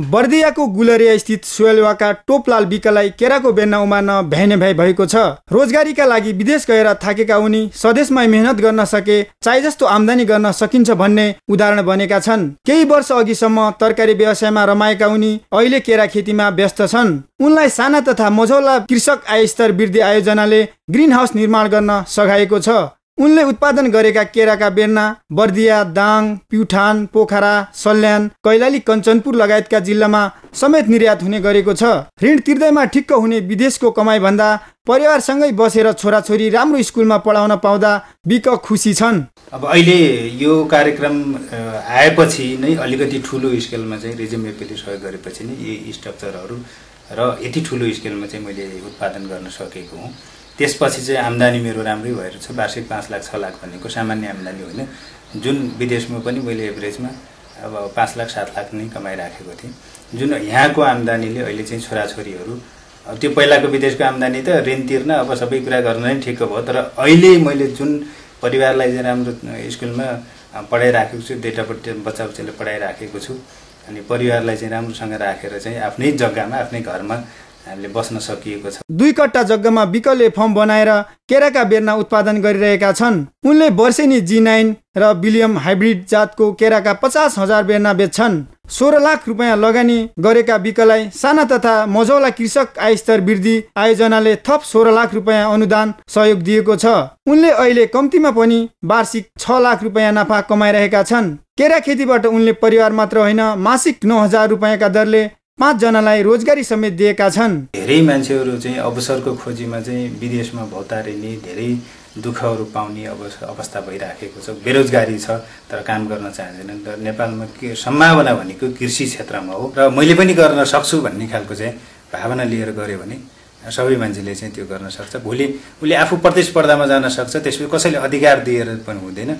बर्दियाको गुलरिया स्थित सोयलवाका टोपलाल विकलाई केराको बेन्ना उमार्न भ्याइने भ्याइ भएको छ। रोजगारीका लागि विदेश गएर थाकेका उनी स्वदेशमै मेहनत गर्न सके चाहे जस्तो आम्दानी गर्न सकिन्छ भन्ने उदाहरण बनेका छन्। केही वर्ष अघिसम्म तरकारी व्यवसायमा रमाएका उनी अहिले केरा खेतीमा व्यस्त छन्। उनलाई साना तथा मझौला कृषक आय स्तर वृद्धि आयोजनाले ग्रिन हाउस निर्माण गर्न सघाएको छ। उनले उत्पादन गरेका केराका बेर्ना बर्दिया दाङ प्युठान पोखरा सल्यान कैलाली कञ्चनपुर लगायतका जिल्लामा समेत निर्यात हुने गरेको छ। ऋण तिर्दैमा ठिक्क हुने विदेशको कमाई भन्दा परिवारसँगै बसेर छोराछोरी राम्रो स्कुलमा पढाउन पाउँदा बिक खुसी छन्। अब अहिले यो कार्यक्रम आएपछि नै अलिकति ठुलो स्केलमा चाहिँ रिजमेपीले सहयोग गरेपछि नै यी स्ट्रक्चरहरू र यति ठुलो स्केलमा चाहिँ मैले उत्पादन गर्न सकेको हुँ। त्यसपछि चाहिँ आम्दानी मेरो राम्रै भएर छ वार्षिक पाँच लाख छ लाख भनेको सामान्य आम्दानी होइन। जुन विदेशमा पनि मैले एभरेजमा अब पाँच लाख सात लाख नै कमाइराखेको थिएँ। जुन यहाँको आम्दानीले अहिले चाहिँ छोराछोरीहरू अब त्यो पहिलाको विदेशको आम्दानी त ऋण तिर्न अब सबै कुरा गर्न नै ठिक भयो तर अहिले मैले जुन परिवारलाई चाहिँ राम्रो स्कुलमा पढाइराखेको छु दुइटापट्टि बच्चा बच्चाले पढाइराखेको छु अनि परिवारलाई चाहिँ राम्रोसँग राखेर चाहिँ आफ्नै जग्गामा आफ्नै घरमा बस्न सकिएको छ। दुई कट्टा जग्गामा विकलले फर्म बनाएर केराका बेर्ना उत्पादन गरिरहेका छन्। उनले वर्षेनी जी नाइन र विलियम हाइब्रिड जातको केराका पचास हजार बेर्ना बेच्छन्। सोह्र लाख रुपियाँ लगानी गरेका विकलाई साना तथा मझौला कृषक आय स्तर वृद्धि आयोजनाले थप सोह्र लाख रुपियाँ अनुदान सहयोग दिएको छ। उनले अहिले कम्तीमा पनि वार्षिक छ लाख रुपियाँ नाफा कमाइरहेका छन्। केरा खेतीबाट उनले परिवार मात्र होइन मासिक नौ हजार रुपियाँका दरले पाँचजनालाई रोजगारी समेत दिएका छन्। धेरै मान्छेहरू चाहिँ अवसरको खोजीमा चाहिँ विदेशमा भौतारिने धेरै दुःखहरू पाउने अवस्था भइराखेको छ। बेरोजगारी छ तर काम गर्न चाहँदैनन् र नेपालमा के सम्भावना भनेको कृषि क्षेत्रमा हो। र मैले पनि गर्न सक्छु भन्ने खालको चाहिँ भावना लिएर गऱ्यो भने सबै मान्छेले चाहिँ त्यो गर्न सक्छ। भोलि उसले आफू प्रतिस्पर्धामा जान सक्छ त्यसपछि कसैले अधिकार दिएर पनि हुँदैन।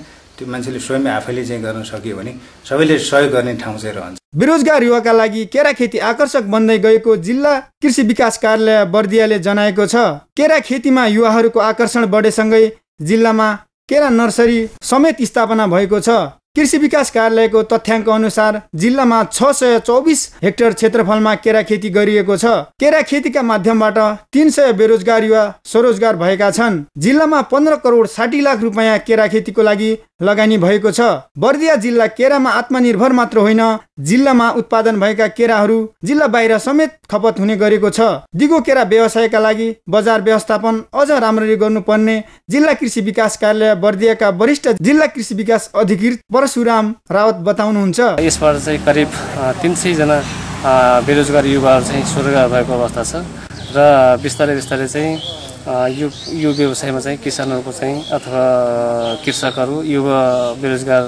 त्यो मान्छेले स्वयं आफैले चाहिँ गर्न सक्यो भने सबैले सहयोग गर्ने ठाउँ चाहिँ रहन्छ। बेरोजगार युवाका लागि केरा खेती आकर्षक बन्दै गएको जिल्ला कृषि विकास कार्यालय बर्दियाले जनाएको छ केरा खेतीमा युवाहरूको आकर्षण बढेसँगै जिल्लामा केरा नर्सरी समेत स्थापना भएको छ। कृषि विकास कार्यालयको तथ्याङ्क अनुसार जिल्लामा छ सय चौबिस हेक्टर क्षेत्रफलमा केरा खेती गरिएको छ। केरा खेतीका माध्यमबाट तिन सय बेरोजगार युवा स्वरोजगार भएका छन्। जिल्लामा पन्ध्र करोड साठी लाख रुपियाँ केरा खेतीको लागि लगानी भएको छ। बर्दिया जिल्ला केरामा आत्मनिर्भर मात्र होइन जिल्लामा उत्पादन भएका केराहरू जिल्ला बाहिर समेत खपत हुने गरेको छ। दिगो केरा व्यवसायका लागि बजार व्यवस्थापन अझ राम्ररी गर्नुपर्ने जिल्ला कृषि विकास कार्यालय बर्दियाका वरिष्ठ जिल्ला कृषि विकास अधिकृत परशुराम रावत बताउनुहुन्छ। यसबाट चाहिँ करिब तिन सयजना बेरोजगार युवाहरू चाहिँ स्वरोजगार भएको अवस्था छ र बिस्तारै बिस्तारै चाहिँ यो यो व्यवसायमा चाहिँ किसानहरूको चाहिँ अथवा कृषकहरू युवा बेरोजगार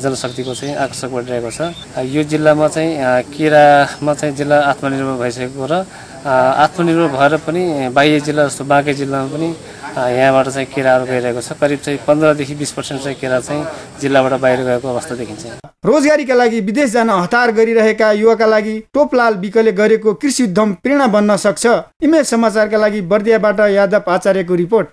जनशक्तिको चाहिँ आकर्षक बढिरहेको छ। यो जिल्लामा चाहिँ किरामा चाहिँ जिल्ला आत्मनिर्भर भइसकेको र आत्मनिर्भर भएर पनि बाह्य जिल्ला जस्तो बाँके जिल्लामा पनि यहाँबाट चाहिँ केराहरू गइरहेको छ। करिब चाहिँ पन्ध्रदेखि बिस पर्सेन्ट चाहिँ केरा चाहिँ जिल्लाबाट बाहिर गएको अवस्था देखिन्छ। रोजगारीका लागि विदेश जान हतार गरिरहेका युवाका लागि टोपलाल विकले गरेको कृषि उद्यम प्रेरणा बन्न सक्छ। इमेज समाचारका लागि बर्दियाबाट यादव आचार्यको रिपोर्ट।